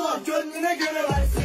Allah gönlüne göre versin.